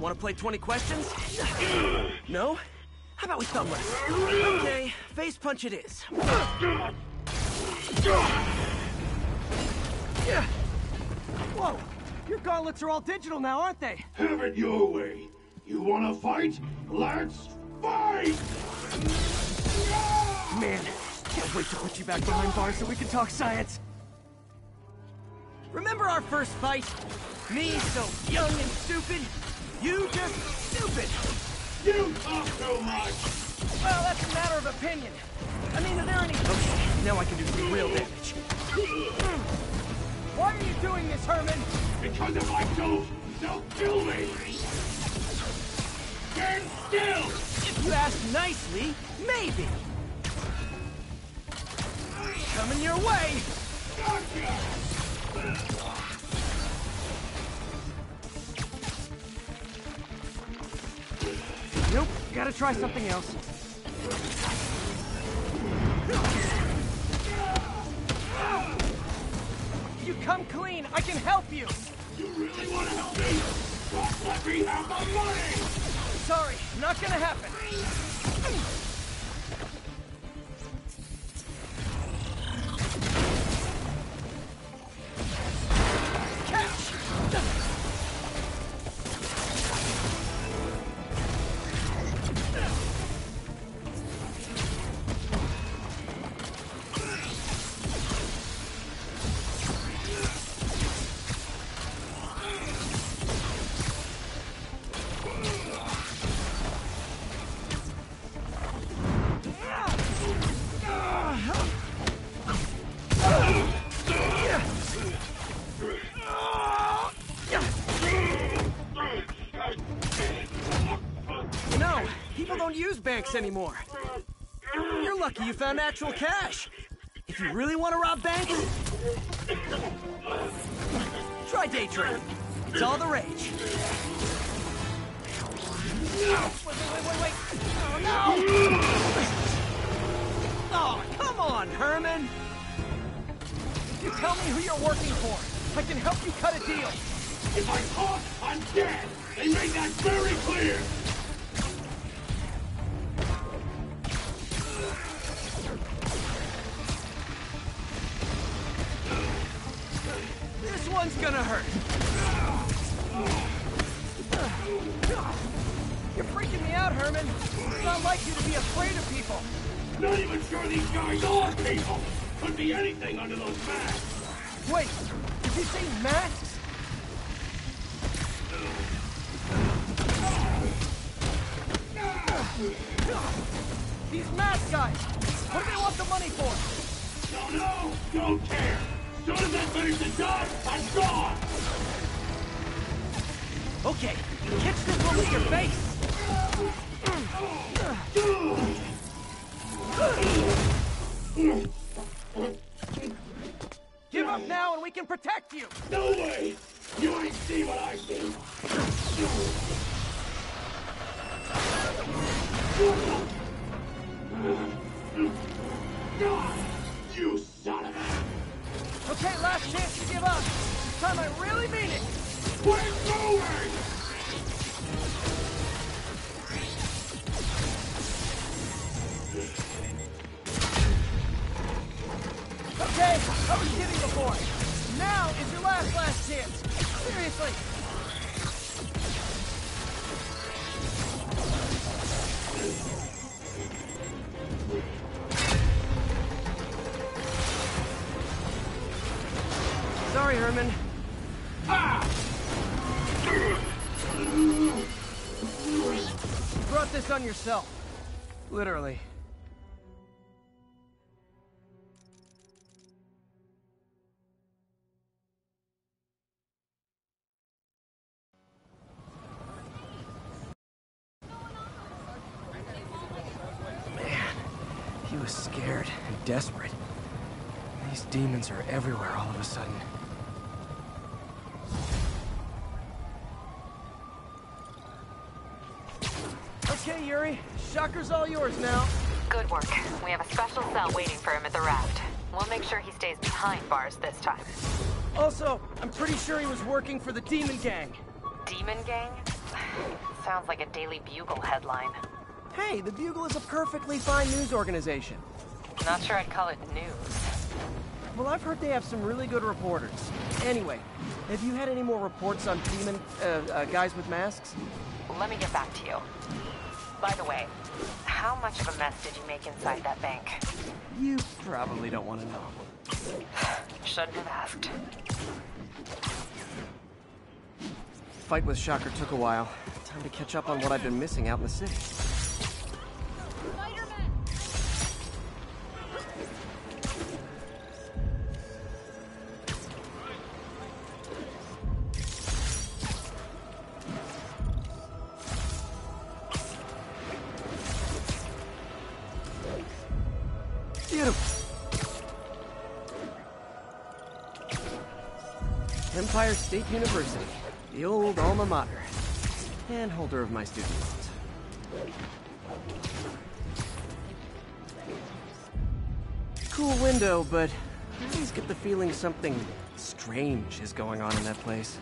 Want to play 20 questions? No? How about we thumb wrestle? Okay, face punch it is. Whoa! Your gauntlets are all digital now, aren't they? Have it your way. You wanna fight? Let's fight! Man, can't wait to put you back behind bars so we can talk science. Remember our first fight? Me so young and stupid? You just stupid! You talk too much! Well, that's a matter of opinion. I mean, are there any... Okay, now I can do some real damage. Why are you doing this, Herman? Because if I don't, they'll kill me! Stand still! If you ask nicely, maybe. Coming your way! Gotcha! Nope, gotta try something else. If you come clean, I can help you! You really wanna help me? Just let me have the money! Sorry, not gonna happen. Anymore. You're lucky you found actual cash. If you really want to rob banks, try day trading. It's all the rage. Wait, wait, wait, wait. Oh, no! Oh, come on, Herman. If you tell me who you're working for. I can help you cut a deal. If I talk, I'm dead! They made that very clear! One's gonna hurt. You're freaking me out, Herman. It's not like you to be afraid of people. Not even sure these guys are people! Could be anything under those masks! Wait, did you say masks? These mask guys! What do they want the money for? No, no! Don't care! Soon as I finish the job, Okay, catch this one with your face. Okay, I was kidding before. Now is your last, last chance. Seriously. Sorry, Herman. You brought this on yourself. Literally. Everywhere all of a sudden. Okay, Yuri. Shocker's all yours now. Good work. We have a special cell waiting for him at the raft. We'll make sure he stays behind bars this time. Also, I'm pretty sure he was working for the Demon Gang. Demon Gang? Sounds like a Daily Bugle headline. Hey, the Bugle is a perfectly fine news organization. Not sure I'd call it news. Well, I've heard they have some really good reporters. Anyway, have you had any more reports on demon uh, uh, guys with masks? Let me get back to you. By the way, how much of a mess did you make inside that bank? You probably don't want to know. Shouldn't have asked. Fight with Shocker took a while. Time to catch up on what I've been missing out in the city. And holder of my student. Cool window, but I always get the feeling something strange is going on in that place.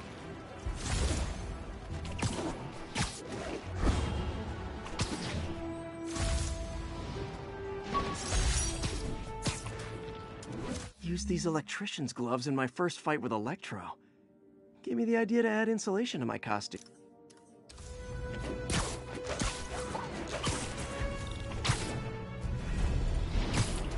Used these electrician's gloves in my first fight with Electro. Gave me the idea to add insulation to my costume.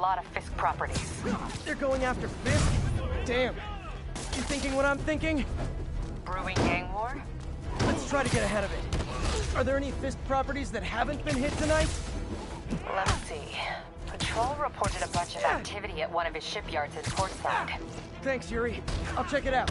Lot of Fisk properties. They're going after Fisk? Damn. You thinking what I'm thinking? Brewing gang war? Let's try to get ahead of it. Are there any Fisk properties that haven't been hit tonight? Let's see. Patrol reported a bunch of activity at one of his shipyards in Portside. Thanks, Yuri. I'll check it out.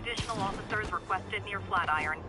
Additional officers requested near Flatiron.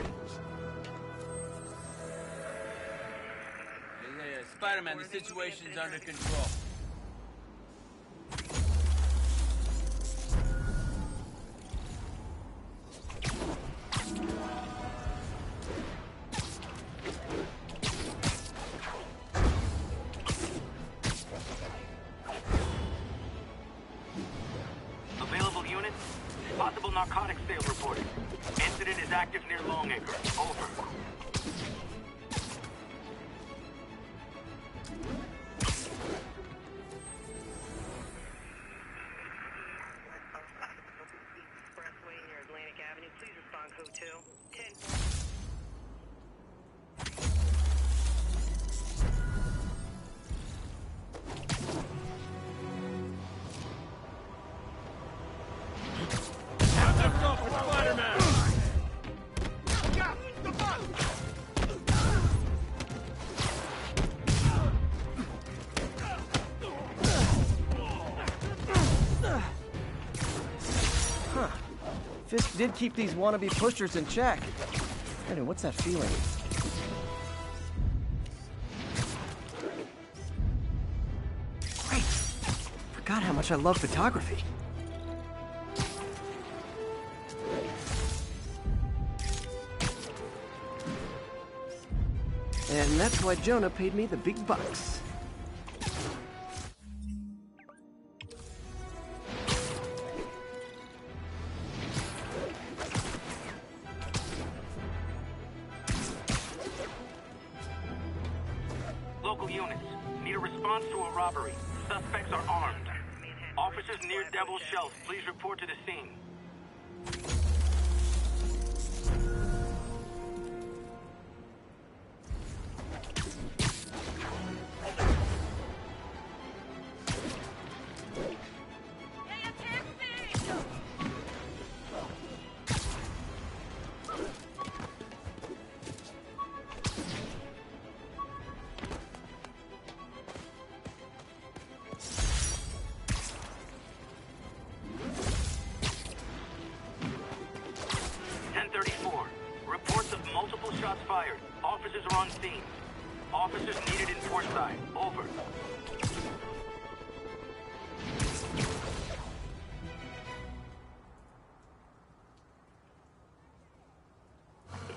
Uh, Spider-Man, the situation's under control. Fisk did keep these wannabe pushers in check. Anyway, what's that feeling? Great! Forgot how much I love photography. And that's why Jonah paid me the big bucks. Officers are on scene. Officers needed in Forsyth. Over.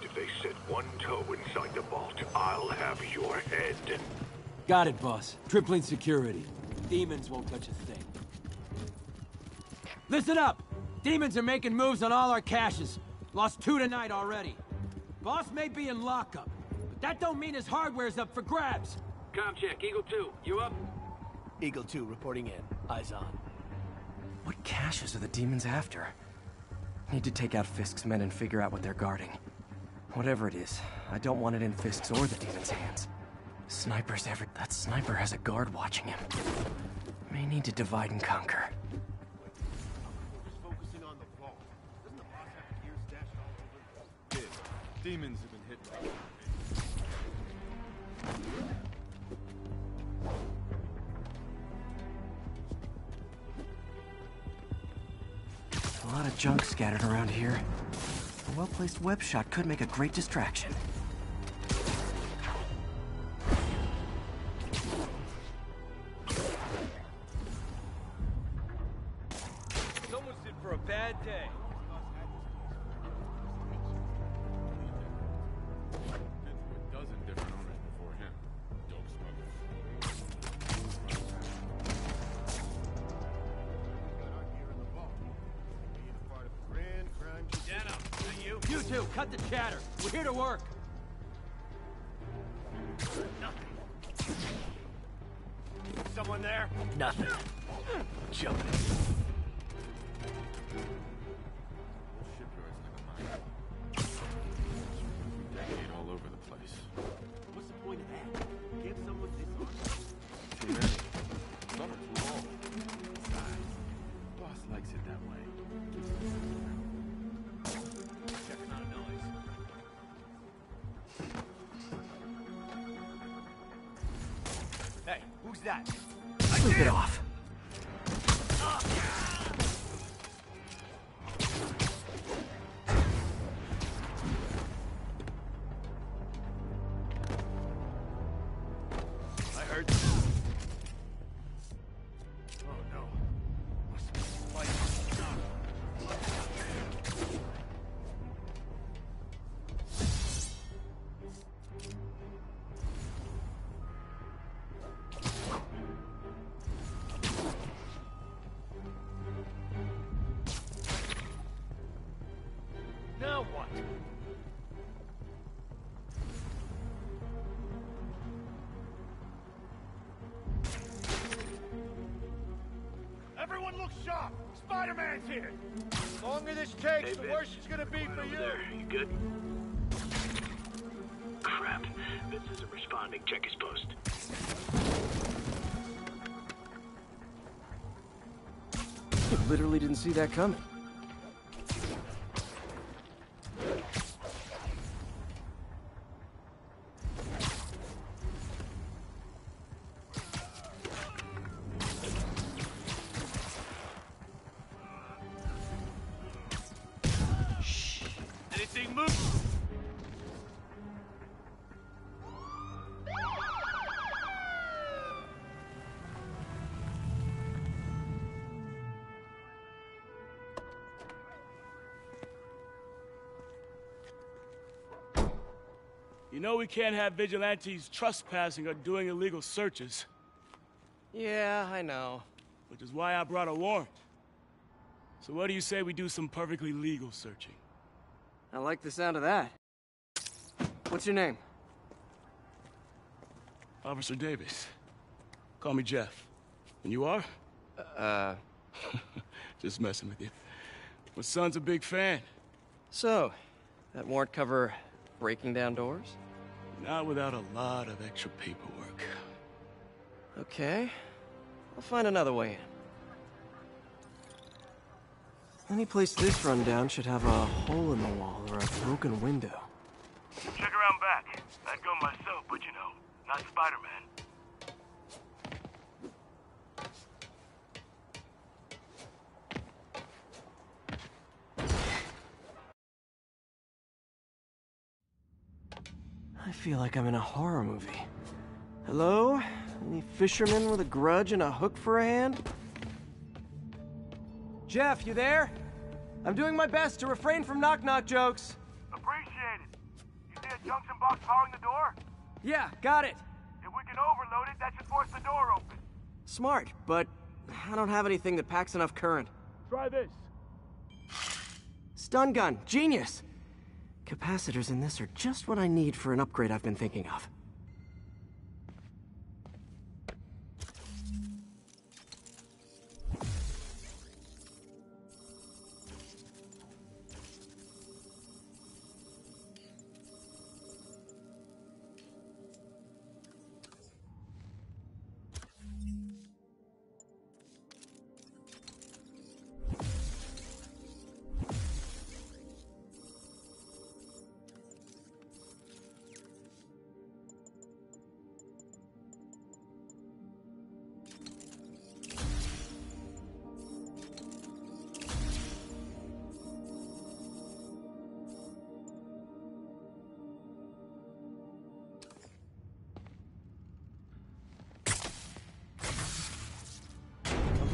If they set one toe inside the vault, I'll have your head. Got it, boss. Tripling security. Demons won't touch a thing. Listen up! Demons are making moves on all our caches. Lost two tonight already. Boss may be in lockup, but that don't mean his hardware's up for grabs. Com check. Eagle 2. You up? Eagle 2 reporting in. Eyes on. What caches are the demons after? Need to take out Fisk's men and figure out what they're guarding. Whatever it is, I don't want it in Fisk's or the demons' hands. Snipers every... That sniper has a guard watching him. May need to divide and conquer. focusing lot of junk scattered around here. A well-placed web shot could make a great distraction. Longer this takes, the worse it's gonna be for you. There, you good? Crap. This isn't responding. Check his post. Literally didn't see that coming. Move? You know we can't have vigilantes trespassing or doing illegal searches, Yeah, I know. which is why I brought a warrant. So what do you say we do some perfectly legal searching? I like the sound of that. What's your name? Officer Davis. Call me Jeff. And you are? Uh, Just messing with you. My son's a big fan. so, that warrant cover breaking down doors? Not without a lot of extra paperwork. Okay. I'll find another way in. Any place this rundown should have a hole in the wall or a broken window. Check around back. I'd go myself, but you know, not Spider-Man. I feel like I'm in a horror movie. Hello? Any fisherman with a grudge and a hook for a hand? Jeff, you there? I'm doing my best to refrain from knock-knock jokes. Appreciate it. You see a junction box powering the door? Yeah, got it. If we can overload it, that should force the door open. Smart, but I don't have anything that packs enough current. Try this. Stun gun, genius! Capacitors in this are just what I need for an upgrade I've been thinking of.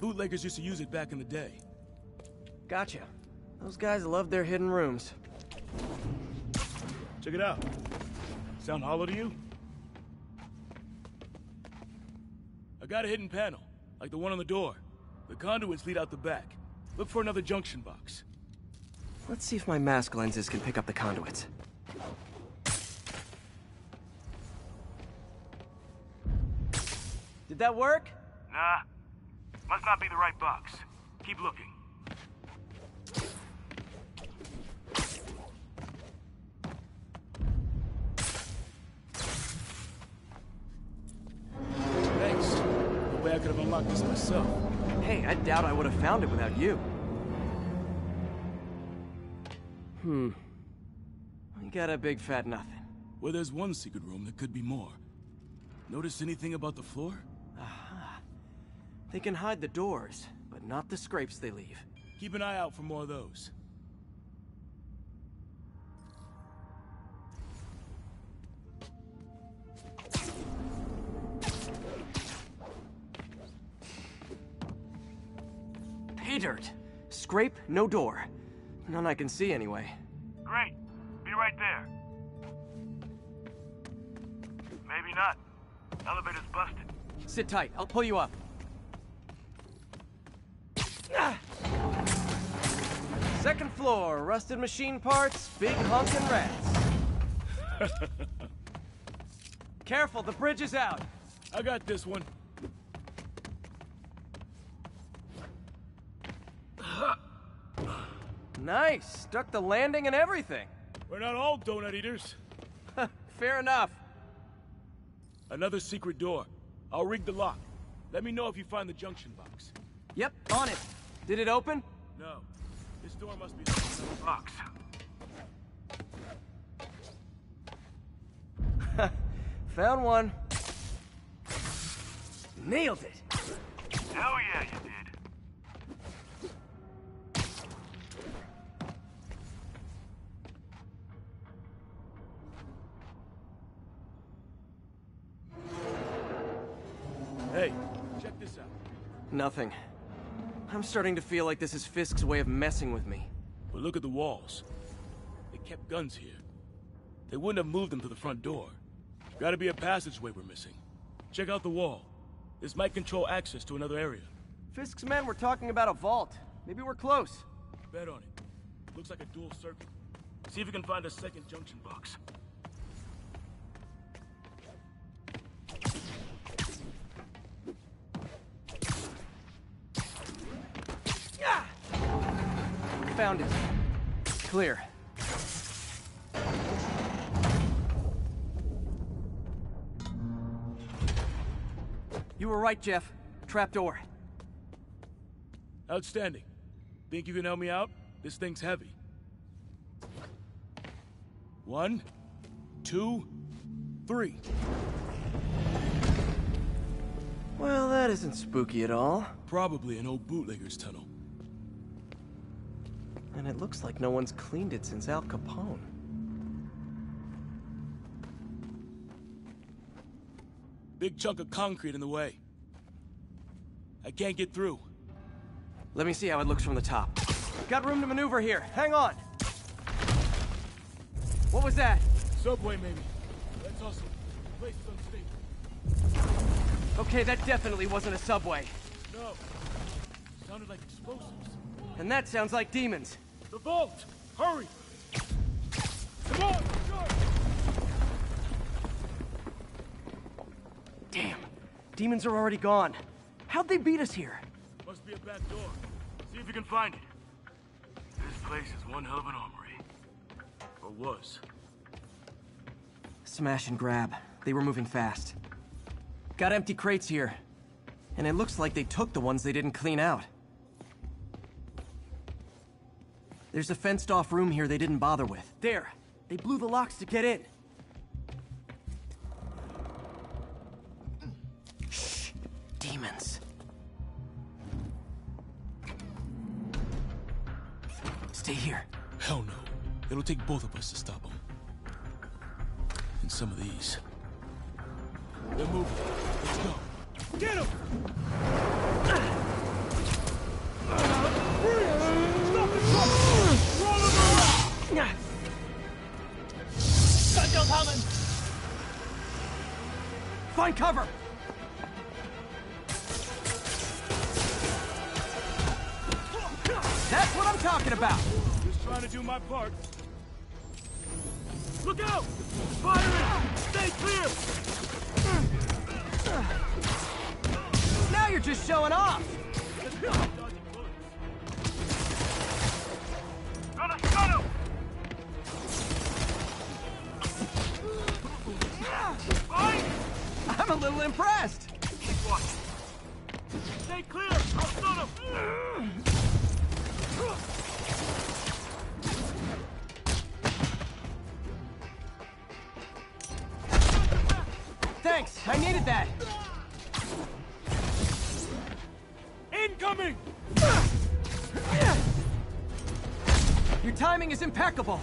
Bootleggers used to use it back in the day. Gotcha. Those guys love their hidden rooms. Check it out. Sound hollow to you? I got a hidden panel, like the one on the door. The conduits lead out the back. Look for another junction box. Let's see if my mask lenses can pick up the conduits. Did that work? Nah. Must not be the right box. Keep looking. Thanks. No way I could have unlocked this myself. Hey, I doubt I would have found it without you. Hmm. We got a big fat nothing. Well, there's one secret room that could be more. Notice anything about the floor? They can hide the doors, but not the scrapes they leave. Keep an eye out for more of those. Pay dirt. Scrape, no door. None I can see anyway. Great. Be right there. Maybe not. Elevator's busted. Sit tight. I'll pull you up. Second floor, rusted machine parts, big honkin' rats. Careful, the bridge is out. I got this one. Nice, stuck the landing and everything. We're not all donut eaters. Fair enough. Another secret door. I'll rig the lock. Let me know if you find the junction box. Yep, on it. Did it open? No. This door must be locked. box. Found one. Nailed it. Hell yeah, you did. Hey, check this out. Nothing. I'm starting to feel like this is Fisk's way of messing with me. But look at the walls. They kept guns here. They wouldn't have moved them to the front door. Gotta be a passageway we're missing. Check out the wall. This might control access to another area. Fisk's men were talking about a vault. Maybe we're close. Bet on it. Looks like a dual circuit. See if you can find a second junction box. Found it. Clear. You were right, Jeff. Trapdoor. Outstanding. Think you can help me out? This thing's heavy. One, two, three. Well, that isn't spooky at all. Probably an old bootlegger's tunnel. And it looks like no one's cleaned it since Al Capone. Big chunk of concrete in the way. I can't get through. Let me see how it looks from the top. Got room to maneuver here. Hang on. What was that? Subway, maybe. Let's hustle. Place is unstable. Okay, that definitely wasn't a subway. No. Sounded like explosives. And that sounds like demons. The vault! Hurry! Come on! Damn. Demons are already gone. How'd they beat us here? Must be a back door. See if you can find it. This place is one hell of an armory. Or was. Smash and grab. They were moving fast. Got empty crates here. And it looks like they took the ones they didn't clean out. There's a fenced off room here they didn't bother with. There! They blew the locks to get in. Shh! Demons. Stay here. Hell no. It'll take both of us to stop them. And some of these. They're moving. Let's go. Get them! Coming! Find cover! That's what I'm talking about! Just trying to do my part. Look out! Fire it! Stay clear! Now you're just showing off! I'm a little impressed! Keep watching. Stay clear! I'll stun him! Thanks, I needed that! Incoming! Your timing is impeccable!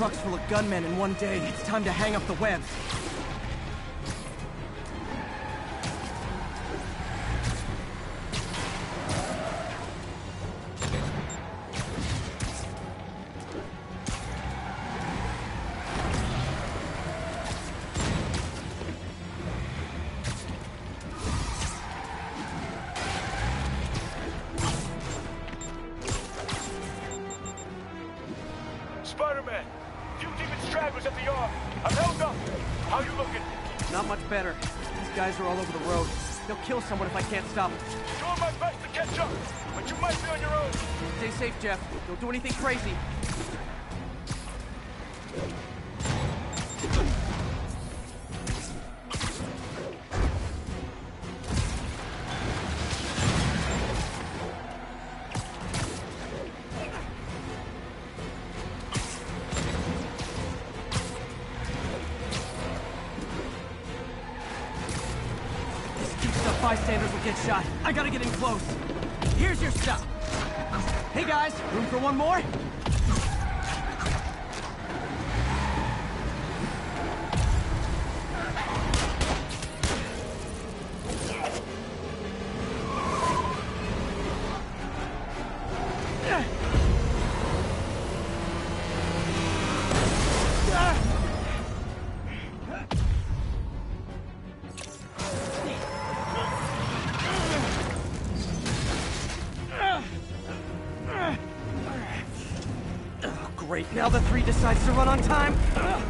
Trucks full of gunmen in one day, it's time to hang up the webs. Guys are all over the road. They'll kill someone if I can't stop them. Doing my best to catch up, but you might be on your own. Stay safe, Jeff. Don't do anything crazy. Now the three decides to run on time.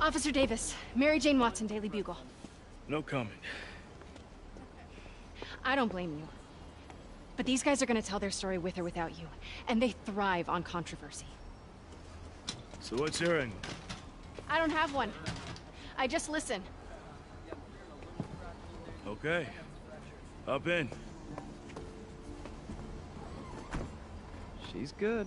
Officer Davis, Mary Jane Watson, Daily Bugle. No comment. I don't blame you. But these guys are gonna tell their story with or without you, and they thrive on controversy. So what's your angle? I don't have one. I just listen. Okay. Up in. She's good.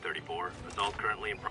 Ten thirty-four. Assault currently in. Pro-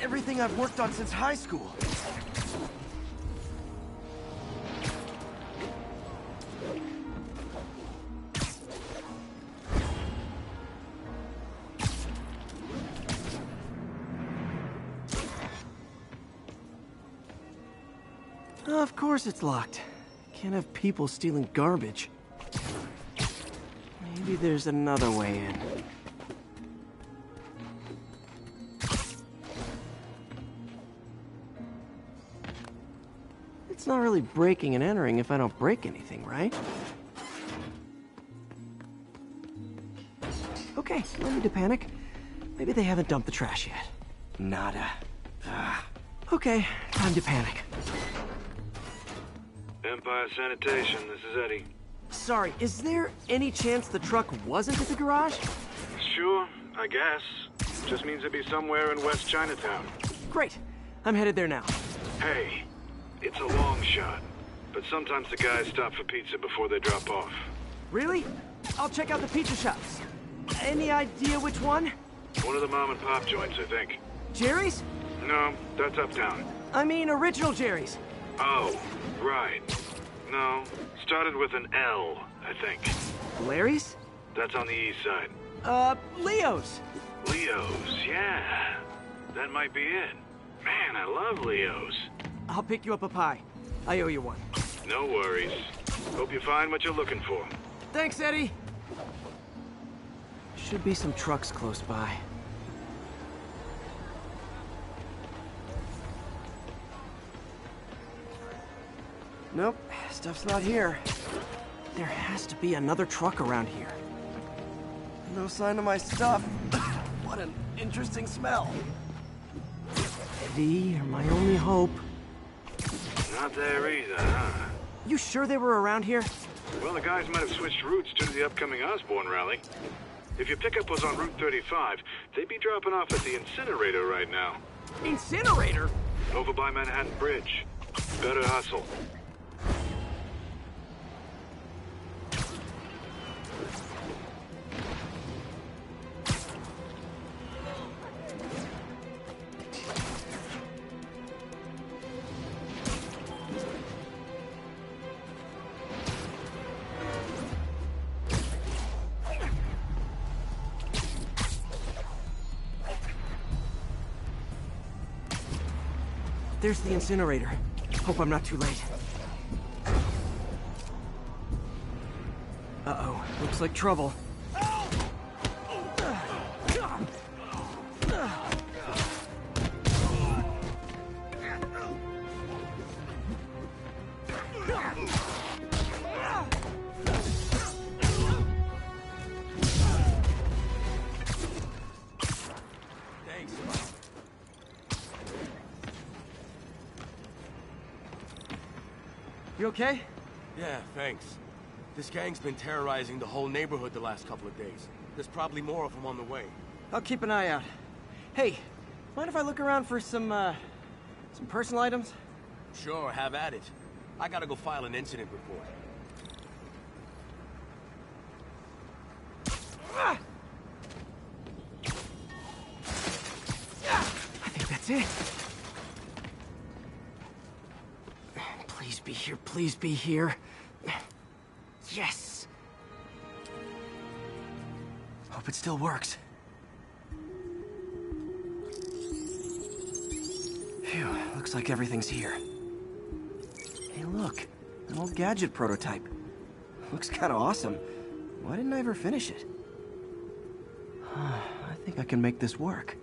Everything I've worked on since high school. Oh, of course it's locked. Can't have people stealing garbage. Maybe there's another way in. Not really breaking and entering if I don't break anything, right? Okay, no need to panic. Maybe they haven't dumped the trash yet. Nada. Ah. Okay, time to panic. Empire Sanitation, this is Eddie. Sorry, is there any chance the truck wasn't at the garage? Sure, I guess. Just means it'd be somewhere in West Chinatown. Great. I'm headed there now. Hey, it's a long shot. But sometimes the guys stop for pizza before they drop off. Really? I'll check out the pizza shops. Any idea which one? One of the mom and pop joints, I think. Jerry's? No, that's uptown. I mean, original Jerry's. Oh, right. No, started with an L, I think. Larry's? That's on the east side. Uh, Leo's. Leo's, yeah. That might be it. Man, I love Leo's. I'll pick you up a pie. I owe you one. No worries. Hope you find what you're looking for. Thanks, Eddie. Should be some trucks close by. Nope, stuff's not here. There has to be another truck around here. No sign of my stuff. what an interesting smell. Eddie, you're my only hope. Not there either, huh? You sure they were around here? Well, the guys might have switched routes due to the upcoming Osborn rally. If your pickup was on Route 35, they'd be dropping off at the incinerator right now. Incinerator? Over by Manhattan Bridge. Better hustle. There's the incinerator. Hope I'm not too late. Uh-oh. Looks like trouble. This gang's been terrorizing the whole neighborhood the last couple of days. There's probably more of them on the way. I'll keep an eye out. Hey, mind if I look around for some, uh, some personal items? Sure, have at it. I gotta go file an incident report. I think that's it. Please be here, please be here. hope it still works. Phew, looks like everything's here. Hey, look. An old gadget prototype. Looks kinda awesome. Why didn't I ever finish it? I think I can make this work.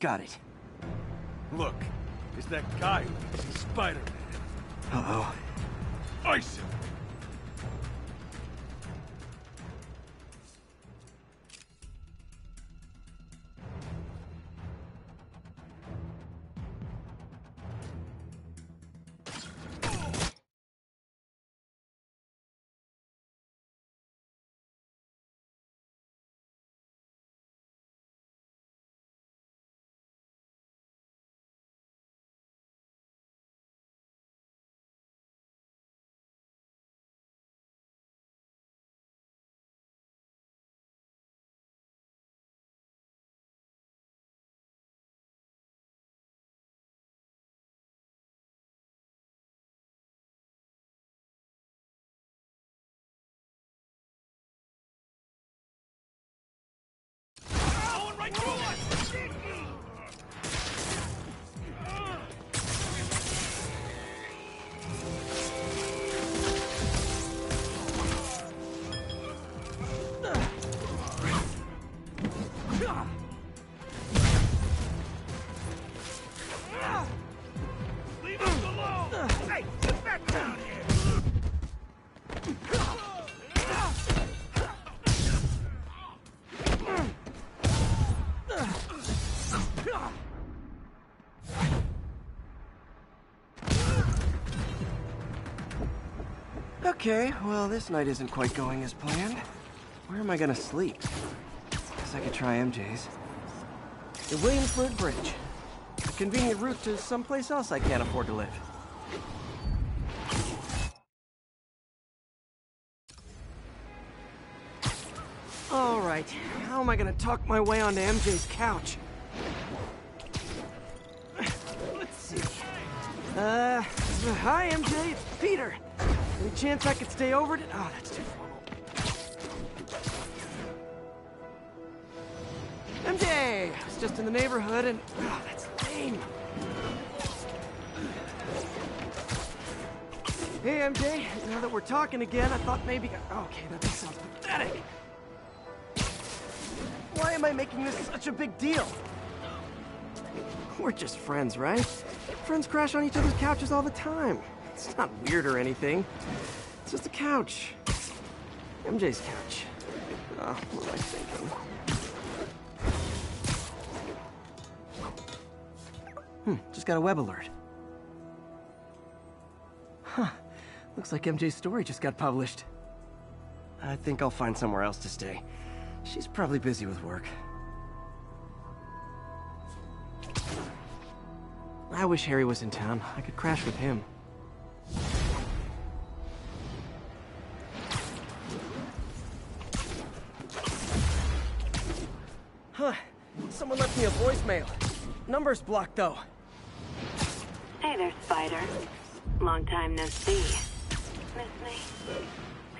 Got it. Look, it's that guy Spider-Man. Uh-oh. Ice him! Okay, well, this night isn't quite going as planned. Where am I gonna sleep? Guess I could try MJ's. The Williamsburg Bridge. A convenient route to someplace else I can't afford to live. All right, how am I gonna talk my way onto MJ's couch? Let's see. Uh, hi MJ, it's Peter. Any chance I could stay over to- Oh, that's too formal. MJ! I was just in the neighborhood and... Oh, that's lame. Hey, MJ. Now that we're talking again, I thought maybe... Okay, that sounds pathetic. Why am I making this such a big deal? We're just friends, right? Friends crash on each other's couches all the time. It's not weird or anything. It's just a couch. MJ's couch. Oh, what am I thinking? Hmm, just got a web alert. Huh. Looks like MJ's story just got published. I think I'll find somewhere else to stay. She's probably busy with work. I wish Harry was in town. I could crash with him. Me a voicemail. Number's blocked, though. Hey there, Spider. Long time no see. Miss me?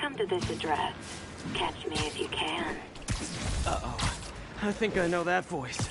Come to this address. Catch me if you can. Uh-oh. I think I know that voice.